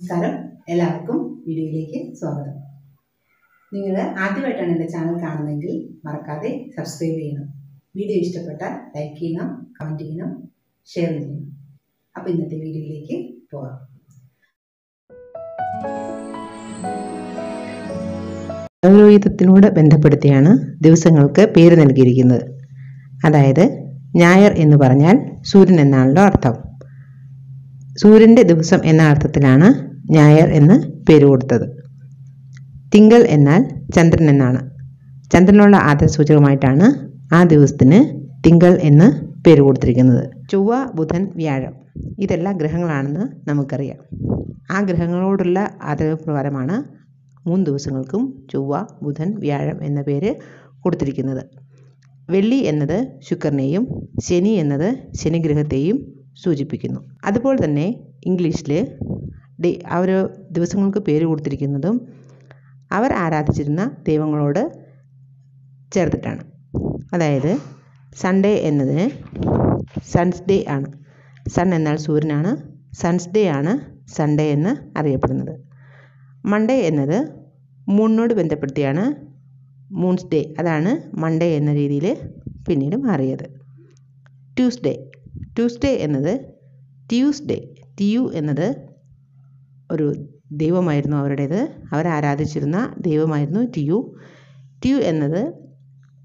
നമസ്കാരം. എല്ലാവർക്കും വീഡിയോയിലേക്ക് സ്വാഗതം. നിങ്ങൾ ആദ്യമായിട്ടാണ് എന്റെ ചാനൽ കാണുന്നതെങ്കിൽ മറക്കാതെ സബ്സ്ക്രൈബ് ചെയ്യണം. വീഡിയോ ഇഷ്ടപ്പെട്ടാൽ ലൈക്ക് ചെയ്യണം കമന്റ് ചെയ്യണം ഷെയർ ചെയ്യണം. അപ്പോൾ ഇന്നത്തെ വീഡിയോയിലേക്ക് പോകാം പൗരോഹിത്യത്തിനോട് ബന്ധപ്പെടുത്തിയാണ് ദിവസങ്ങൾക്ക് പേര് നൽകിയിരിക്കുന്നത്. അതായത് ഞായർ എന്ന് പറഞ്ഞാൽ സൂര്യൻ എന്നാണല്ലോ അർത്ഥം. സൂര്യന്റെ ദിവസം എന്ന അർത്ഥത്തിലാണ് ഞായർ എന്ന് പേര് കൊടുത്തത്. തിങ്കൾ എന്നാൽ ചന്ദ്രൻ എന്നാണ്. ചന്ദ്രനുള്ള ആദരസൂചകമായിട്ടാണ് ആ ദിവസത്തിന് തിങ്കൾ എന്ന് പേര് കൊടുത്തിരിക്കുന്നത്. ചൊവ്വ ബുധൻ വ്യാഴം ഇതെല്ലാം ഗ്രഹങ്ങളാണെന്ന് നമുക്കറിയാം. ആ ഗ്രഹങ്ങളോടുള്ള ആദരവ് പ്രകാരമാണ് മൂന്ന് ദിവസങ്ങൾക്കും ചൊവ്വ ബുധൻ വ്യാഴം എന്ന പേര് കൊടുത്തിരിക്കുന്നത്. വെള്ളി എന്നത് ശുക്രനെയും ശനി എന്നത് ശനിഗ്രഹത്തെയും സൂചിപ്പിക്കുന്നു. അതുപോലെ തന്നെ ഇംഗ്ലീഷിൽ ഡേ അവർ ദിവസങ്ങൾക്ക് പേര് കൊടുത്തിരിക്കുന്നതും അവർ ആരാധിച്ചിരുന്ന ദൈവങ്ങളോട് ചേർത്തിട്ടാണ്. അതായത് സൺഡേ എന്നതിന് സൺസ് ഡേ ആണ്. സൺ എന്നാൽ സൂര്യനാണ്. സൺസ് ഡേ ആണ് സൺഡേ എന്ന് അറിയപ്പെടുന്നത്. മൺഡേ എന്നത് മൂണിനോട് ബന്ധപ്പെടുത്തിയാണ് മൂൺസ് ഡേ അതാണ് മൺഡേ എന്ന രീതിയിൽ പിന്നീട് മാറിയത്. ട്യൂസ്ഡേ ട്യൂസ്ഡേ എന്നത് ട്യൂസ്ഡേ ട്യൂ എന്നത് ഒരു ദൈവമായിരുന്നു അവരുടേത്. അവർ ആരാധിച്ചിരുന്ന ദൈവമായിരുന്നു ടിയു. ടിയു എന്നത്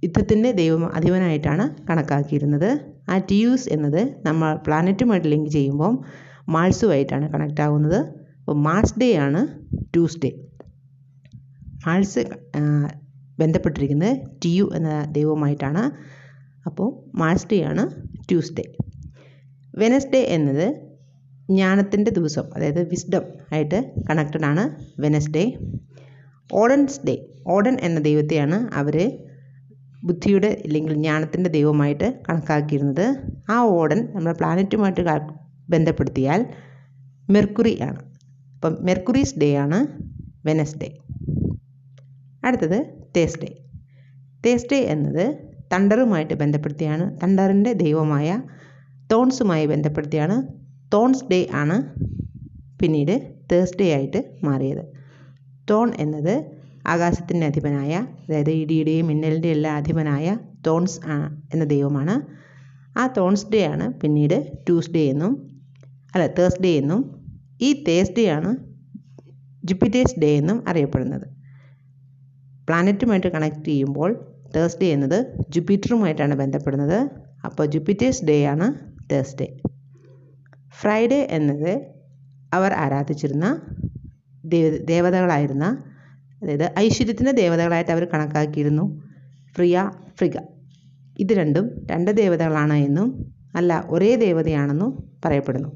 യുദ്ധത്തിന്റെ ദൈവം അധിപനായിട്ടാണ് കണക്കാക്കിയിരുന്നത്. ആ ടിയൂസ് എന്നത് നമ്മൾ പ്ലാനറ്റുമായിട്ട് ലിങ്ക് ചെയ്യുമ്പോൾ മാൾസുമായിട്ടാണ് കണക്റ്റ് ആകുന്നത് അപ്പോൾ മാർസ് ഡേ ആണ് ട്യൂസ്ഡേ. മാൾസ് ബന്ധപ്പെട്ടിരിക്കുന്നത് ടിയു എന്ന ദൈവമായിട്ടാണ് അപ്പോൾ മാർസ് ഡേ ആണ് ട്യൂസ്ഡേ. വെനസ്ഡേ എന്നത് ജ്ഞാനത്തിന്റെ ദിവസം അതായത് വിസ്ഡം ആയിട്ട് കണക്റ്റഡ് ആണ് വെനസ്ഡേ ഓഡൻസ് ഡേ ഓഡൻ എന്ന ദൈവത്തെയാണ് അവർ ബുദ്ധിയുടെ അല്ലെങ്കിൽ ജ്ഞാനത്തിന്റെ ദൈവമായിട്ട് കണക്കാക്കിയിരുന്നത്. ആ ഓഡൻ നമ്മുടെ പ്ലാനറ്റുമായിട്ട് ബന്ധപ്പെടുത്തിയാൽ മെർക്കുറി ആണ്. അപ്പം മെർക്കുറീസ് ഡേ ആണ് വെനസ്ഡേ അടുത്തത് തേസ്ഡേ തേസ്ഡേ എന്നത് തണ്ടറുമായിട്ട് ബന്ധപ്പെടുത്തിയാണ്. തണ്ടറിന്റെ ദൈവമായ തോൺസുമായി ബന്ധപ്പെടുത്തിയാണ് തോൺസ് ഡേ ആണ് പിന്നീട് തേഴ്സ്ഡേ ആയിട്ട് മാറിയത്. തോൺ എന്നത് ആകാശത്തിന്റെ അധിപനായ അതായത് ഇടിയുടെയും മിന്നലിന്റെയും എല്ലാ അധിപനായ തോൺസ് എന്ന ദൈവമാണ്. ആ തോൺസ് ഡേ ആണ് പിന്നീട് ട്യൂസ്ഡേ എന്നും അല്ല തേഴ്സ്ഡേ എന്നും ഈ തേഴ്സ്ഡേ ആണ് ജുപ്പിറ്റേഴ്സ് ഡേ എന്നും അറിയപ്പെടുന്നത്. പ്ലാനറ്റുമായിട്ട് കണക്ട് ചെയ്യുമ്പോൾ തേഴ്സ്ഡേ എന്നത് ജുപ്പിറ്ററുമായിട്ടാണ് ബന്ധപ്പെടുന്നത്. അപ്പോൾ ജുപ്പിറ്റേഴ്സ് ഡേ ആണ് തേഴ്സ്ഡേ. ഫ്രൈഡേ എന്നത് അവർ ആരാധിച്ചിരുന്ന ദേവ ദേവതകളായിരുന്ന അതായത് ഐശ്വര്യത്തിന്റെ ദേവതകളായിട്ട് അവർ കണക്കാക്കിയിരുന്നു. ഫ്രിയ ഫ്രിഗ. ഇത് രണ്ടും രണ്ട് ദേവതകളാണ് എന്നും അല്ല ഒരേ ദേവതയാണെന്നും പറയപ്പെടുന്നു.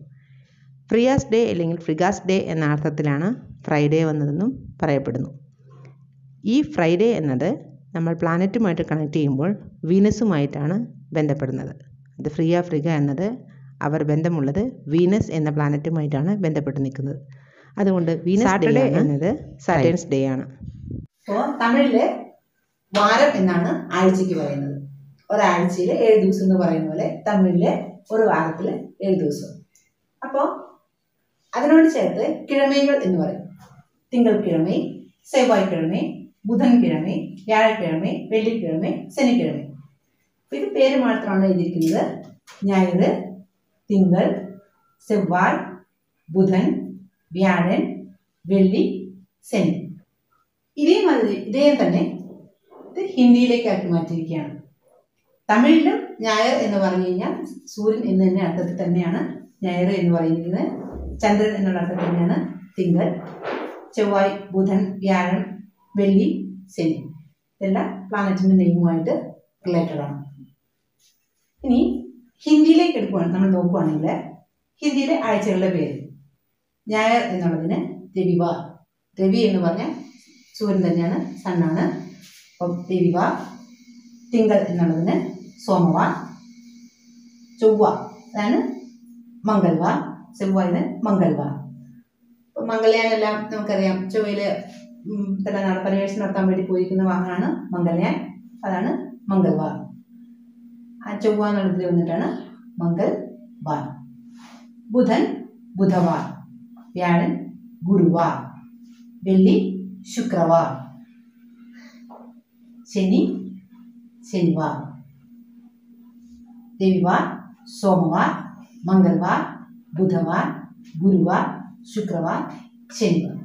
ഫ്രിയാസ് ഡേ അല്ലെങ്കിൽ ഫ്രിഗാസ് ഡേ എന്ന അർത്ഥത്തിലാണ് ഫ്രൈഡേ വന്നതെന്നും പറയപ്പെടുന്നു. ഈ ഫ്രൈഡേ എന്നത് നമ്മൾ പ്ലാനറ്റുമായിട്ട് കണക്ട് ചെയ്യുമ്പോൾ വീനസുമായിട്ടാണ് ബന്ധപ്പെടുന്നത്. അത് ഫ്രിയ ഫ്രിഗ എന്നത് അവർ ബന്ധമുള്ളത് വീനസ് എന്ന പ്ലാനറ്റുമായിട്ടാണ് ബന്ധപ്പെട്ട് നിൽക്കുന്നത്. അതുകൊണ്ട് വീനസ് ഡേ എന്നത്. സാറ്റേൺസ് ഡേ ആണ്. അപ്പോൾ തമിഴിൽ വാരം എന്നാണ് ആഴ്ചയ്ക്ക് പറയുന്നത്. ഒരാഴ്ചയിൽ ഏഴ് ദിവസം എന്ന് പറയുന്ന പോലെ തമിഴിലെ ഒരു വാരത്തിൽ ഏഴ് ദിവസം. അപ്പോൾ അതിനോട് ചേർത്ത് കിഴമകൾ എന്ന് പറയും. തിങ്കൾക്കിഴമൈ സെവ്വായ്ക്കിഴമൈ ബുധൻകിഴമൈ വ്യാഴക്കിഴമൈ വെള്ളിക്കിഴമൈ ശനിക്കിഴമൈ. ഇത് പേര് മാത്രമാണ് എഴുതിയിരിക്കുന്നത്. ഞായർ തിങ്കൾ സെവ്വായ് ബുധൻ വ്യാഴൻ വെള്ളി ശനി. ഇതേ മാതിരി ഇതേ തന്നെ ഇത് ഹിന്ദിയിലേക്ക് ആക്കി മാറ്റിയിരിക്കുകയാണ്. തമിഴിലും ഞായർ എന്ന് പറഞ്ഞു കഴിഞ്ഞാൽ സൂര്യൻ എന്ന് തന്നെ അർത്ഥത്തിൽ തന്നെയാണ് ഞായർ എന്ന് പറയുന്നത്. ചന്ദ്രൻ എന്നുള്ള അർത്ഥത്തിൽ തന്നെയാണ് തിങ്കൾ ചൊവ്വായ് ബുധൻ വ്യാഴം വെള്ളി ശനി. ഇതെല്ലാം പ്ലാനറ്റിന്റെ നെയ്മുമായിട്ട് റിലേറ്റഡ് ആണ്. ഇനി ഹിന്ദിയിലേക്ക് എടുക്കുകയാണ് നമ്മൾ നോക്കുകയാണെങ്കിൽ ഹിന്ദിയിലെ ആഴ്ചകളുടെ പേര്. ഞായർ എന്നുള്ളതിന് രവിവാർ രവി എന്ന് പറഞ്ഞാൽ സൂര്യൻ തന്നെയാണ് സണ്ണാണ്. അപ്പം രവിവാർ തിങ്കൾ എന്നുള്ളതിന് സോമവാർ ചൊവ്വ അതാണ് മംഗൾവാർ ചൊവ്വായിന് മംഗൾവാർ അപ്പം മംഗൾയാനെല്ലാം നമുക്കറിയാം. ചൊവ്വയിൽ തന്നെ പരീക്ഷ നടത്താൻ വേണ്ടി പോയിരിക്കുന്ന വാഹനമാണ് മംഗൾയാൻ. അതാണ് മംഗൾവാർ ചൊവ്വ എന്നുള്ളതിൽ വന്നിട്ടാണ് മംഗൾ വാർ. ബുധൻ ബുധവാർ. വ്യാഴൻ ഗുരുവാർ. വെള്ളി ശുക്രവാർ. ശനി ശനിവാർ. രവിവാർ സോമവാർ മംഗൾവാർ ബുധവാർ ഗുരുവാർ ശുക്രവാർ ശനിവാർ.